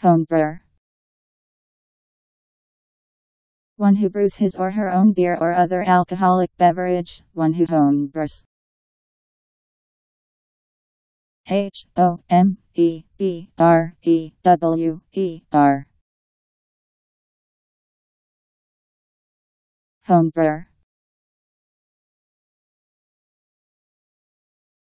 home brewer. One who brews his or her own beer or other alcoholic beverage, one who homebrews. H O M E B R E W E R. Homebrewer.